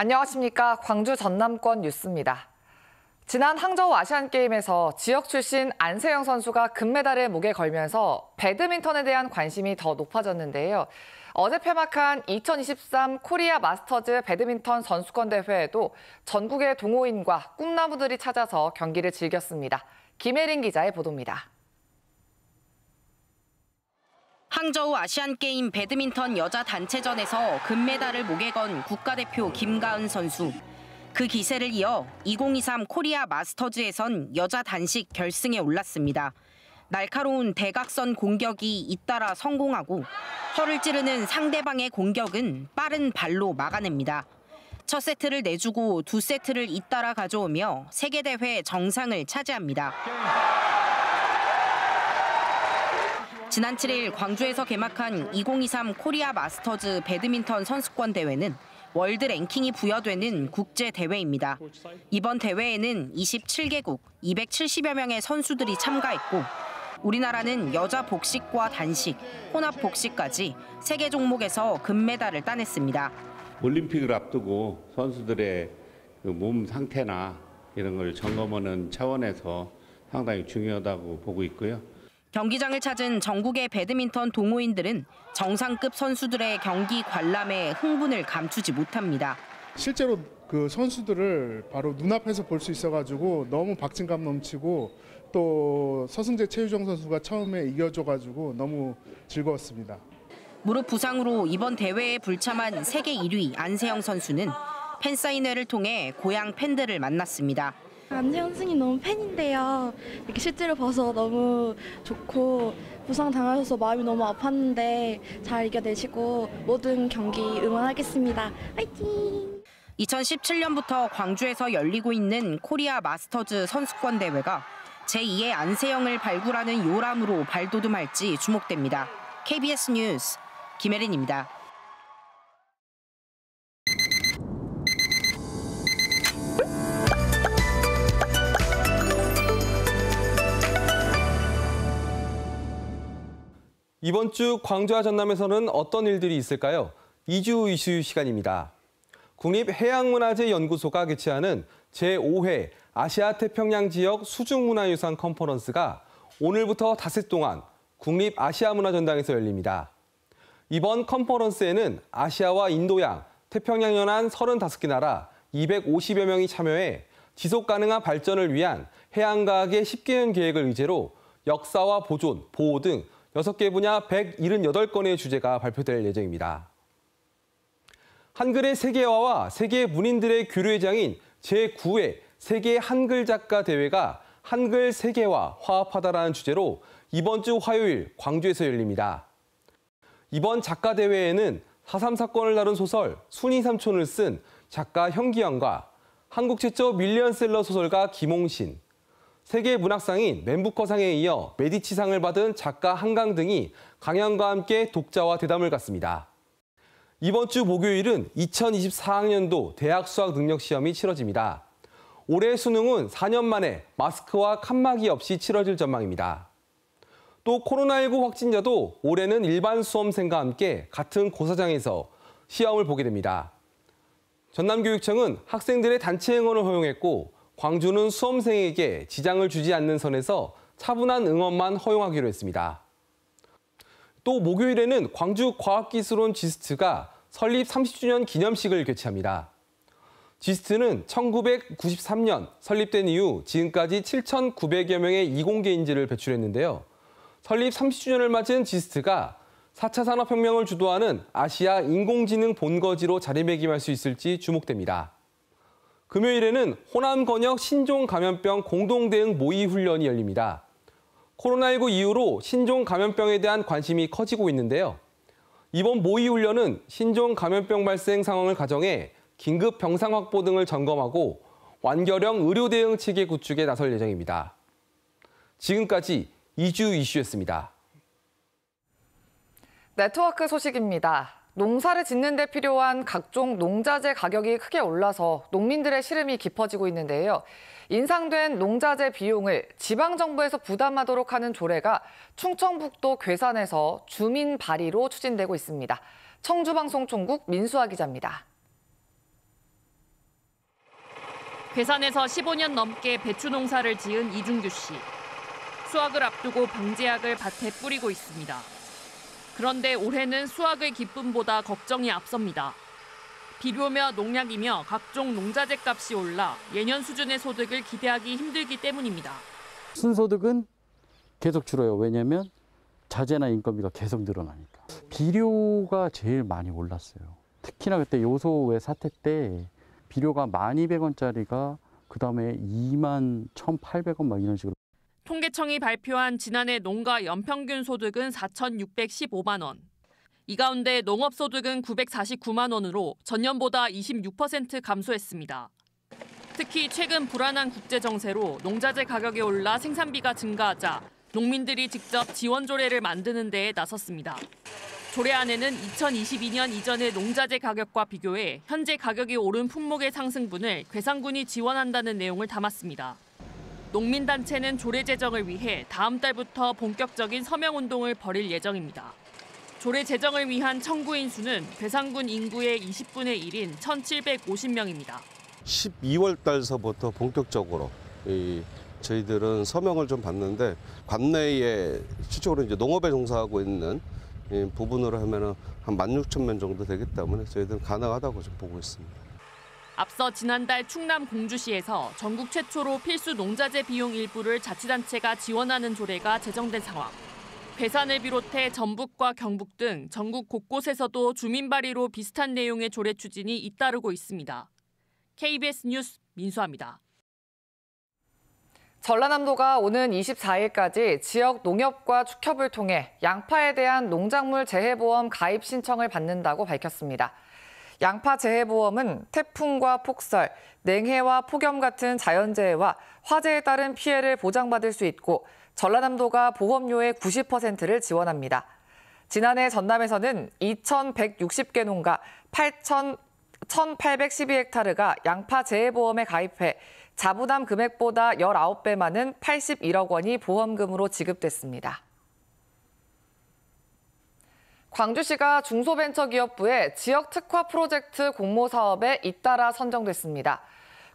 안녕하십니까. 광주 전남권 뉴스입니다. 지난 항저우 아시안게임에서 지역 출신 안세영 선수가 금메달을 목에 걸면서 배드민턴에 대한 관심이 더 높아졌는데요. 어제 폐막한 2023 코리아 마스터즈 배드민턴 선수권 대회에도 전국의 동호인과 꿈나무들이 찾아서 경기를 즐겼습니다. 김혜린 기자의 보도입니다. 항저우 아시안게임 배드민턴 여자 단체전에서 금메달을 목에 건 국가대표 김가은 선수. 그 기세를 이어 2023 코리아 마스터즈에선 여자 단식 결승에 올랐습니다. 날카로운 대각선 공격이 잇따라 성공하고 허를 찌르는 상대방의 공격은 빠른 발로 막아냅니다. 첫 세트를 내주고 두 세트를 잇따라 가져오며 세계대회 정상을 차지합니다. 지난 7일 광주에서 개막한 2023 코리아 마스터즈 배드민턴 선수권 대회는 월드 랭킹이 부여되는 국제 대회입니다. 이번 대회에는 27개국 270여 명의 선수들이 참가했고 우리나라는 여자 복식과 단식, 혼합 복식까지 세계 종목에서 금메달을 따냈습니다. 올림픽을 앞두고 선수들의 그 몸 상태나 이런 걸 점검하는 차원에서 상당히 중요하다고 보고 있고요. 경기장을 찾은 전국의 배드민턴 동호인들은 정상급 선수들의 경기 관람에 흥분을 감추지 못합니다. 실제로 그 선수들을 바로 눈앞에서 볼 수 있어가지고 너무 박진감 넘치고 또 서승재 최유정 선수가 처음에 이겨줘가지고 너무 즐거웠습니다. 무릎 부상으로 이번 대회에 불참한 세계 1위 안세영 선수는 팬사인회를 통해 고향 팬들을 만났습니다. 안세현 승이 너무 팬인데요. 이렇게 실제로 봐서 너무 좋고 부상 당하셔서 마음이 너무 아팠는데 잘 이겨내시고 모든 경기 응원하겠습니다. 화이팅! 2017년부터 광주에서 열리고 있는 코리아 마스터즈 선수권 대회가 제2의 안세영을 발굴하는 요람으로 발돋움할지 주목됩니다. KBS 뉴스 김혜린입니다. 이번 주 광주와 전남에서는 어떤 일들이 있을까요? 2주 이슈 시간입니다. 국립해양문화재연구소가 개최하는 제5회 아시아 태평양 지역 수중문화유산 컨퍼런스가 오늘부터 닷새 동안 국립아시아문화전당에서 열립니다. 이번 컨퍼런스에는 아시아와 인도양, 태평양 연안 35개 나라 250여 명이 참여해 지속 가능한 발전을 위한 해양과학의 10개년 계획을 의제로 역사와 보존, 보호 등 6개 분야 178건의 주제가 발표될 예정입니다. 한글의 세계화와 세계 문인들의 교류의 장인 제9회 세계 한글 작가 대회가 한글 세계화 화합하다라는 주제로 이번 주 화요일 광주에서 열립니다. 이번 작가 대회에는 4.3 사건을 다룬 소설 순이 삼촌을 쓴 작가 현기영과 한국 최초 밀리언셀러 소설가 김홍신, 세계 문학상인 맨부커상에 이어 메디치상을 받은 작가 한강 등이 강연과 함께 독자와 대담을 갖습니다. 이번 주 목요일은 2024학년도 대학 수학 능력 시험이 치러집니다. 올해 수능은 4년 만에 마스크와 칸막이 없이 치러질 전망입니다. 또 코로나19 확진자도 올해는 일반 수험생과 함께 같은 고사장에서 시험을 보게 됩니다. 전남교육청은 학생들의 단체 응원을 허용했고 광주는 수험생에게 지장을 주지 않는 선에서 차분한 응원만 허용하기로 했습니다. 또 목요일에는 광주 과학기술원 지스트가 설립 30주년 기념식을 개최합니다. 지스트는 1993년 설립된 이후 지금까지 7,900여 명의 이공계 인재를 배출했는데요. 설립 30주년을 맞은 지스트가 4차 산업혁명을 주도하는 아시아 인공지능 본거지로 자리매김할 수 있을지 주목됩니다. 금요일에는 호남 권역 신종 감염병 공동 대응 모의 훈련이 열립니다. 코로나19 이후로 신종 감염병에 대한 관심이 커지고 있는데요. 이번 모의 훈련은 신종 감염병 발생 상황을 가정해 긴급 병상 확보 등을 점검하고 완결형 의료 대응 체계 구축에 나설 예정입니다. 지금까지 2주 이슈였습니다. 네트워크 소식입니다. 농사를 짓는 데 필요한 각종 농자재 가격이 크게 올라서 농민들의 시름이 깊어지고 있는데요. 인상된 농자재 비용을 지방정부에서 부담하도록 하는 조례가 충청북도 괴산에서 주민 발의로 추진되고 있습니다. 청주방송총국 민수아 기자입니다. 괴산에서 15년 넘게 배추 농사를 지은 이중규 씨. 수확을 앞두고 방제약을 밭에 뿌리고 있습니다. 그런데 올해는 수확의 기쁨보다 걱정이 앞섭니다. 비료며 농약이며 각종 농자재 값이 올라 예년 수준의 소득을 기대하기 힘들기 때문입니다. 순소득은 계속 줄어요. 왜냐하면 자재나 인건비가 계속 늘어나니까. 비료가 제일 많이 올랐어요. 특히나 그때 요소의 사태 때 비료가 1200원짜리가 그 다음에 2만 1,800원 막 이런 식으로 통계청이 발표한 지난해 농가 연평균 소득은 4,615만 원. 이 가운데 농업 소득은 949만 원으로 전년보다 26% 감소했습니다. 특히 최근 불안한 국제 정세로 농자재 가격이 올라 생산비가 증가하자 농민들이 직접 지원 조례를 만드는 데에 나섰습니다. 조례 안에는 2022년 이전의 농자재 가격과 비교해 현재 가격이 오른 품목의 상승분을 괴산군이 지원한다는 내용을 담았습니다. 농민단체는 조례 제정을 위해 다음 달부터 본격적인 서명 운동을 벌일 예정입니다. 조례 제정을 위한 청구인 수는 괴산군 인구의 20분의 1인 1,750명입니다. 12월 달서부터 본격적으로 이 저희들은 서명을 좀 받는데 관내에 실적으로 이제 농업에 종사하고 있는 이 부분으로 하면은 한 16,000명 정도 되기 때문에 저희들은 가능하다고 좀 보고 있습니다. 앞서 지난달 충남 공주시에서 전국 최초로 필수 농자재 비용 일부를 자치단체가 지원하는 조례가 제정된 상황. 괴산을 비롯해 전북과 경북 등 전국 곳곳에서도 주민 발의로 비슷한 내용의 조례 추진이 잇따르고 있습니다. KBS 뉴스 민수아입니다. 전라남도가 오는 24일까지 지역 농협과 축협을 통해 양파에 대한 농작물 재해보험 가입 신청을 받는다고 밝혔습니다. 양파 재해보험은 태풍과 폭설, 냉해와 폭염 같은 자연재해와 화재에 따른 피해를 보장받을 수 있고 전라남도가 보험료의 90%를 지원합니다. 지난해 전남에서는 2,160개 농가 8천 1,812헥타르가 양파 재해보험에 가입해 자부담 금액보다 19배 많은 81억 원이 보험금으로 지급됐습니다. 광주시가 중소벤처기업부의 지역 특화 프로젝트 공모 사업에 잇따라 선정됐습니다.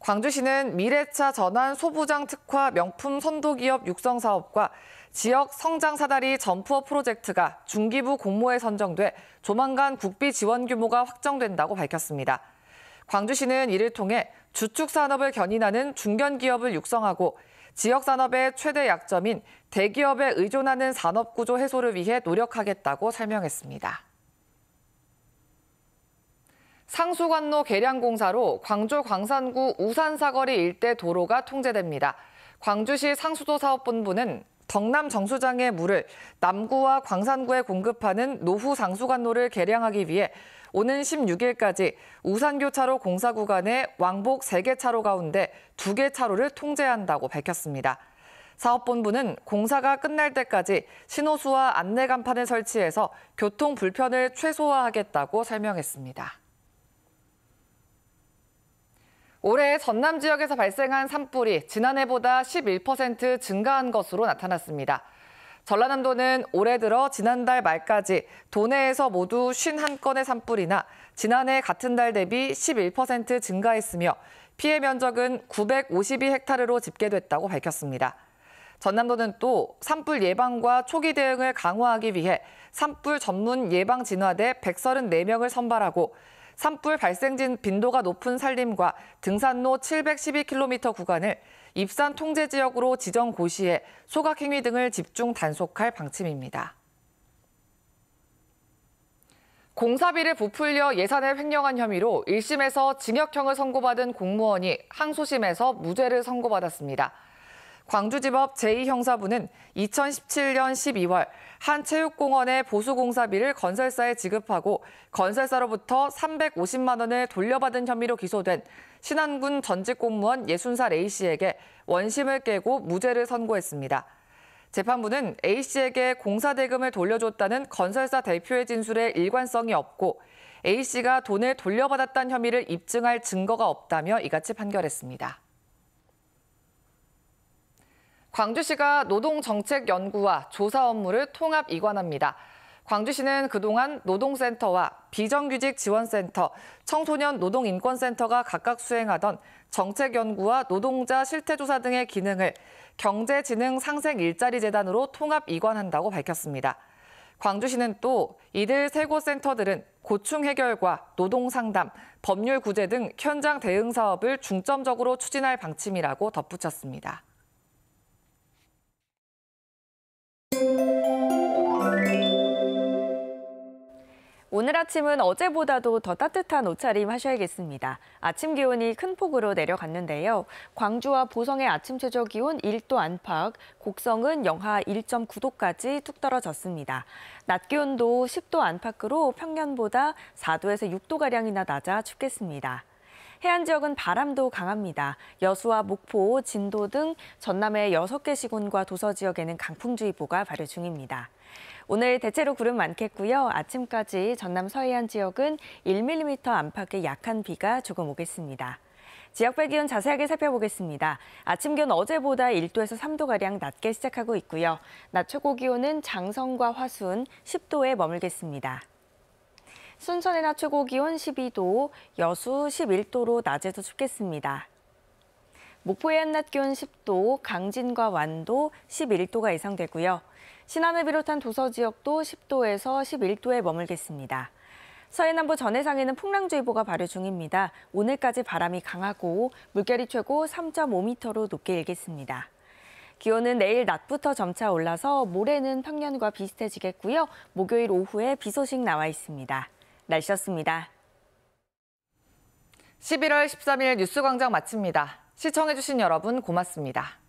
광주시는 미래차 전환 소부장 특화 명품 선도기업 육성 사업과 지역 성장 사다리 점프업 프로젝트가 중기부 공모에 선정돼 조만간 국비 지원 규모가 확정된다고 밝혔습니다. 광주시는 이를 통해 주축 산업을 견인하는 중견 기업을 육성하고 지역 산업의 최대 약점인 대기업에 의존하는 산업 구조 해소를 위해 노력하겠다고 설명했습니다. 상수관로 개량 공사로 광주 광산구 우산사거리 일대 도로가 통제됩니다. 광주시 상수도 사업본부는 덕남 정수장의 물을 남구와 광산구에 공급하는 노후 상수관로를 개량하기 위해 오는 16일까지 우산교차로 공사 구간의 왕복 3개 차로 가운데 2개 차로를 통제한다고 밝혔습니다. 사업본부는 공사가 끝날 때까지 신호수와 안내 간판을 설치해서 교통 불편을 최소화하겠다고 설명했습니다. 올해 전남 지역에서 발생한 산불이 지난해보다 11% 증가한 것으로 나타났습니다. 전라남도는 올해 들어 지난달 말까지 도내에서 모두 51건의 산불이나 지난해 같은 달 대비 11% 증가했으며 피해 면적은 952헥타르로 집계됐다고 밝혔습니다. 전남도는 또 산불 예방과 초기 대응을 강화하기 위해 산불 전문 예방 진화대 134명을 선발하고 산불 발생 빈도가 높은 산림과 등산로 712km 구간을 입산 통제 지역으로 지정 고시해 소각 행위 등을 집중 단속할 방침입니다. 공사비를 부풀려 예산을 횡령한 혐의로 1심에서 징역형을 선고받은 공무원이 항소심에서 무죄를 선고받았습니다. 광주지법 제2형사부는 2017년 12월 한 체육공원의 보수공사비를 건설사에 지급하고 건설사로부터 350만 원을 돌려받은 혐의로 기소된 신안군 전직 공무원 60살 A씨에게 원심을 깨고 무죄를 선고했습니다. 재판부는 A씨에게 공사 대금을 돌려줬다는 건설사 대표의 진술에 일관성이 없고 A씨가 돈을 돌려받았다는 혐의를 입증할 증거가 없다며 이같이 판결했습니다. 광주시가 노동정책연구와 조사 업무를 통합 이관합니다. 광주시는 그동안 노동센터와 비정규직 지원센터, 청소년 노동인권센터가 각각 수행하던 정책 연구와 노동자 실태조사 등의 기능을 경제지능상생일자리재단으로 통합 이관한다고 밝혔습니다. 광주시는 또 이들 세 곳 센터들은 고충 해결과 노동 상담, 법률 구제 등 현장 대응 사업을 중점적으로 추진할 방침이라고 덧붙였습니다. 오늘 아침은 어제보다도 더 따뜻한 옷차림 하셔야겠습니다. 아침 기온이 큰 폭으로 내려갔는데요. 광주와 보성의 아침 최저 기온 1도 안팎, 곡성은 영하 1.9도까지 뚝 떨어졌습니다. 낮 기온도 10도 안팎으로 평년보다 4도에서 6도가량이나 낮아 춥겠습니다. 해안 지역은 바람도 강합니다. 여수와 목포, 진도 등 전남의 6개 시군과 도서 지역에는 강풍주의보가 발효 중입니다. 오늘 대체로 구름 많겠고요. 아침까지 전남 서해안 지역은 1mm 안팎의 약한 비가 조금 오겠습니다. 지역별 기온 자세하게 살펴보겠습니다. 아침 기온 어제보다 1도에서 3도가량 낮게 시작하고 있고요. 낮 최고 기온은 장성과 화순 10도에 머물겠습니다. 순천의 낮 최고 기온 12도, 여수 11도로 낮에도 춥겠습니다. 목포의 한낮 기온 10도, 강진과 완도 11도가 예상되고요. 신안을 비롯한 도서 지역도 10도에서 11도에 머물겠습니다. 서해남부 전해상에는 풍랑주의보가 발효 중입니다. 오늘까지 바람이 강하고 물결이 최고 3.5m로 높게 일겠습니다. 기온은 내일 낮부터 점차 올라서 모레는 평년과 비슷해지겠고요. 목요일 오후에 비 소식 나와 있습니다. 날씨였습니다. 11월 13일 뉴스광장 마칩니다. 시청해주신 여러분 고맙습니다.